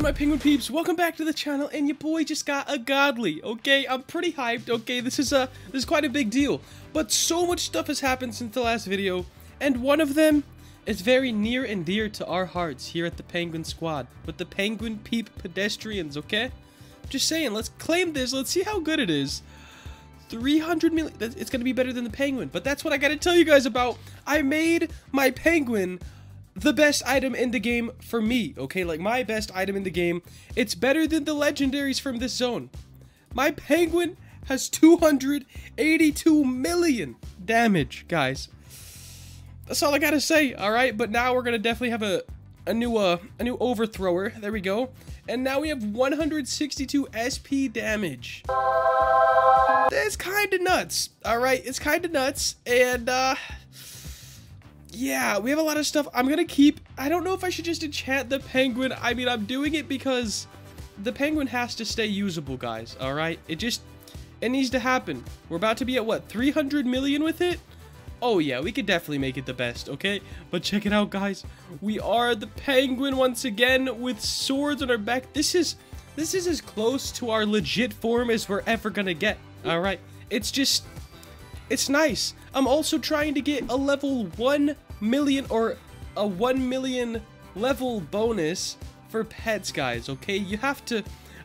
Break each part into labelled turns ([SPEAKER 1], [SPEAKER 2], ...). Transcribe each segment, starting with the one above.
[SPEAKER 1] my penguin peeps? Welcome back to the channel, and your boy just got a godly, okay? I'm pretty hyped, okay? This is a this is quite a big deal. But so much stuff has happened since the last video, and one of them is very near and dear to our hearts here at the Penguin Squad, with the Penguin Peep Pedestrians, okay? Just saying, let's claim this, let's see how good it is. 300 million, it's gonna be better than the Penguin, but that's what I gotta tell you guys about. I made my Penguin the best item in the game for me, okay? Like, my best item in the game. It's better than the legendaries from this zone. My penguin has 282 million damage, guys. That's all I gotta say, alright? But now we're gonna definitely have a, a new, uh, a new overthrower. There we go. And now we have 162 SP damage. That's kind of nuts, alright? It's kind of nuts, and, uh yeah, we have a lot of stuff. I'm gonna keep... I don't know if I should just enchant the penguin. I mean, I'm doing it because the penguin has to stay usable, guys, alright? It just... It needs to happen. We're about to be at, what, 300 million with it? Oh, yeah, we could definitely make it the best, okay? But check it out, guys. We are the penguin once again with swords on our back. This is... This is as close to our legit form as we're ever gonna get, alright? It's just... It's nice. I'm also trying to get a level 1 million or a 1 million level bonus for pets, guys, okay? You have to...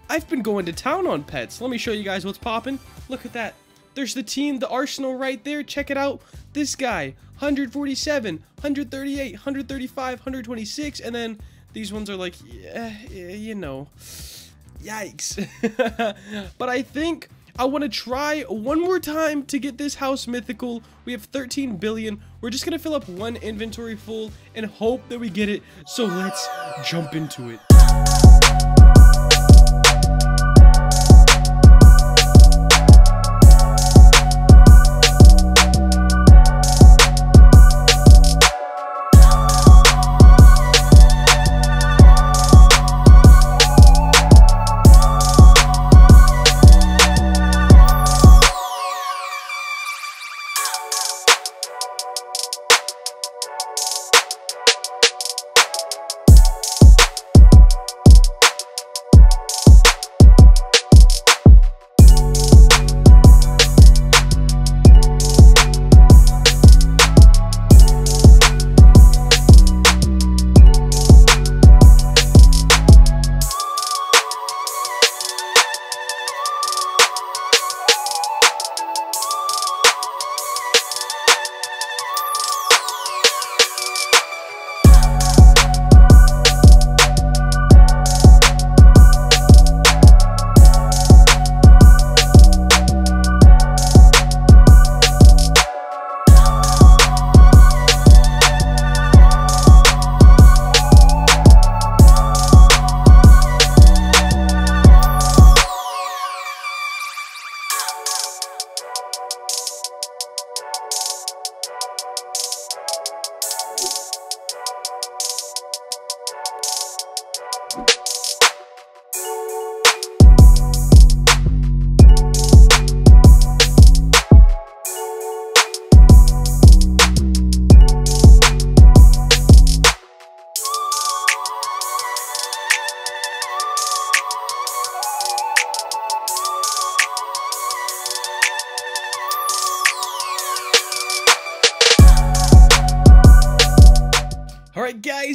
[SPEAKER 1] I've been going to town on pets. Let me show you guys what's popping. Look at that. There's the team, the arsenal right there. Check it out. This guy, 147, 138, 135, 126, and then these ones are like, yeah, you know, yikes. but I think I want to try one more time to get this house mythical. We have 13 billion. We're just going to fill up one inventory full and hope that we get it. So let's jump into it.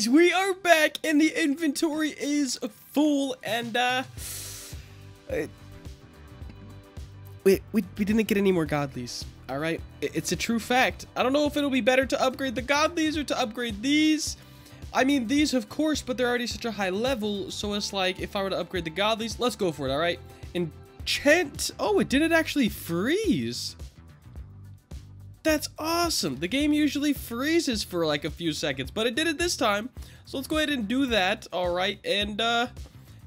[SPEAKER 1] Guys, we are back and the inventory is full and uh, we, we, we didn't get any more godlies. Alright, it's a true fact. I don't know if it'll be better to upgrade the godlies or to upgrade these. I mean, these of course, but they're already such a high level, so it's like, if I were to upgrade the godlies, let's go for it, alright? Enchant, oh, it didn't actually freeze. That's awesome. The game usually freezes for like a few seconds, but it did it this time. So let's go ahead and do that. All right. And uh,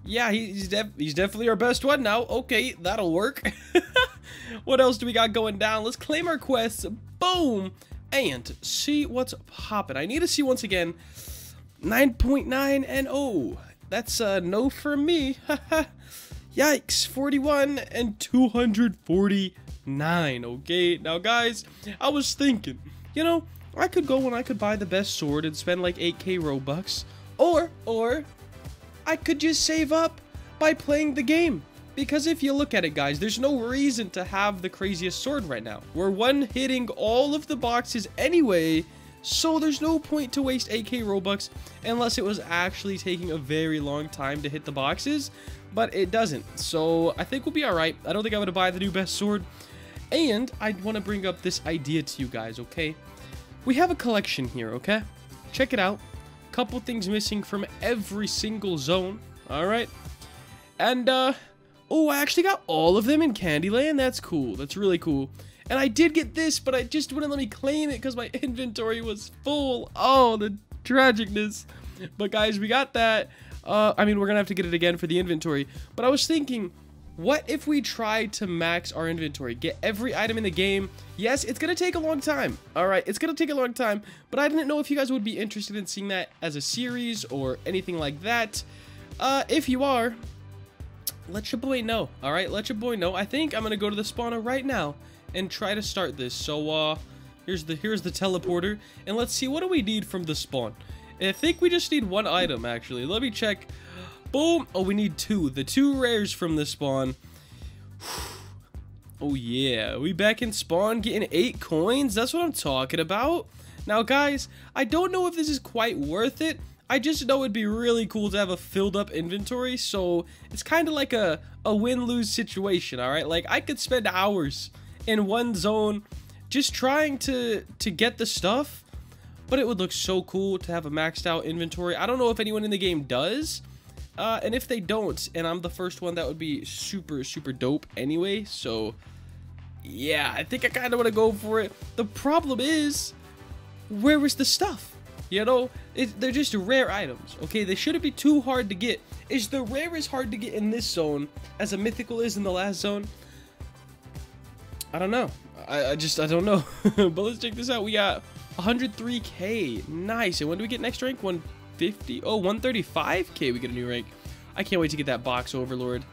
[SPEAKER 1] yeah, he's, def he's definitely our best one now. Okay, that'll work. what else do we got going down? Let's claim our quests. Boom. And see what's popping. I need to see once again 9.9 .9 and oh, that's a uh, no for me. Yikes, 41 and 240 nine, okay? Now, guys, I was thinking, you know, I could go and I could buy the best sword and spend like 8k Robux. Or, or, I could just save up by playing the game. Because if you look at it, guys, there's no reason to have the craziest sword right now. We're one hitting all of the boxes anyway, so there's no point to waste 8k Robux unless it was actually taking a very long time to hit the boxes, but it doesn't. So I think we'll be alright. I don't think I'm going to buy the new best sword. And I want to bring up this idea to you guys, okay? We have a collection here, okay? Check it out. Couple things missing from every single zone, alright? And, uh, Oh, I actually got all of them in Candyland? That's cool. That's really cool. And I did get this, but I just wouldn't let me claim it because my inventory was full. Oh, the tragicness. But guys, we got that. Uh, I mean, we're going to have to get it again for the inventory. But I was thinking, what if we try to max our inventory? Get every item in the game. Yes, it's to take a long time. All right, it's to take a long time. But I didn't know if you guys would be interested in seeing that as a series or anything like that. Uh, if you are, let your boy know. All right, let your boy know. I think I'm gonna go to the spawner right now and try to start this. So uh, here's the here's the teleporter, and let's see what do we need from the spawn. I think we just need one item actually. Let me check. Boom. Oh, we need two. The two rares from the spawn. Oh yeah, we back in spawn getting eight coins. That's what I'm talking about. Now guys, I don't know if this is quite worth it. I just know it'd be really cool to have a filled up inventory, so it's kind of like a, a win-lose situation, alright? Like, I could spend hours in one zone just trying to, to get the stuff, but it would look so cool to have a maxed out inventory. I don't know if anyone in the game does, uh, and if they don't, and I'm the first one, that would be super, super dope anyway, so... Yeah, I think I kind of want to go for it. The problem is, where is the stuff? You know, it, they're just rare items, okay? They shouldn't be too hard to get. Is the rare is hard to get in this zone as a mythical is in the last zone? I don't know. I, I just, I don't know. but let's check this out. We got 103k. Nice. And when do we get next rank? 150? Oh, 135k we get a new rank. I can't wait to get that box overlord.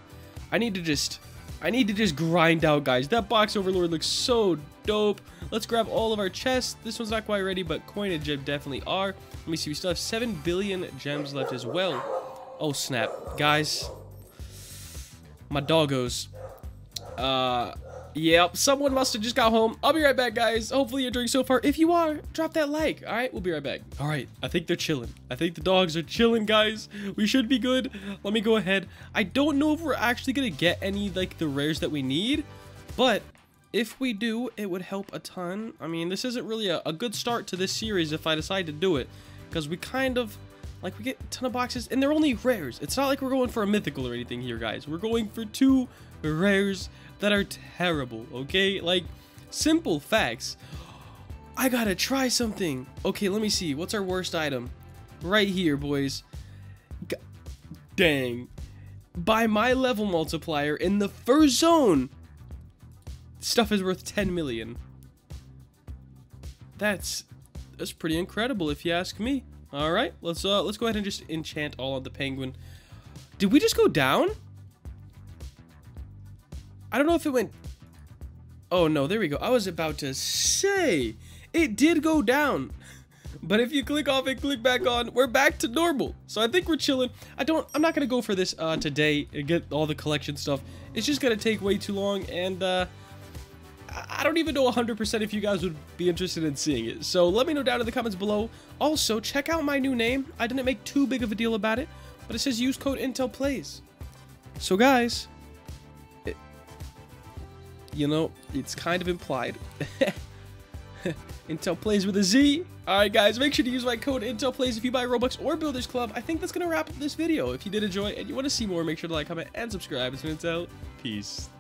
[SPEAKER 1] I need to just I need to just grind out, guys. That box overlord looks so dope. Let's grab all of our chests. This one's not quite ready, but coin and gem definitely are. Let me see. We still have 7 billion gems left as well. Oh, snap. Guys. My doggos. Uh, Yep, someone must have just got home. I'll be right back, guys. Hopefully you're enjoying so far. If you are, drop that like. All right, we'll be right back. All right, I think they're chilling. I think the dogs are chilling, guys. We should be good. Let me go ahead. I don't know if we're actually going to get any, like, the rares that we need, but if we do, it would help a ton. I mean, this isn't really a, a good start to this series if I decide to do it, because we kind of... Like, we get a ton of boxes, and they're only rares. It's not like we're going for a mythical or anything here, guys. We're going for two rares that are terrible, okay? Like, simple facts. I gotta try something. Okay, let me see. What's our worst item? Right here, boys. G dang. By my level multiplier, in the first zone, stuff is worth 10 million. That's that's pretty incredible if you ask me. All right, let's uh let's go ahead and just enchant all of the penguin. Did we just go down? I don't know if it went... Oh, no, there we go. I was about to say, it did go down. But if you click off and click back on, we're back to normal. So I think we're chilling. I don't, I'm not going to go for this uh, today and get all the collection stuff. It's just going to take way too long. And uh, I don't even know 100% if you guys would be interested in seeing it. So let me know down in the comments below. Also, check out my new name. I didn't make too big of a deal about it. But it says use code IntelPlayz. So guys, you know, it's kind of implied. Intel plays with a Z. Alright guys, make sure to use my code IntelPlayz if you buy Robux or Builders Club. I think that's going to wrap up this video. If you did enjoy and you want to see more, make sure to like, comment, and subscribe. It's been Intel. Peace.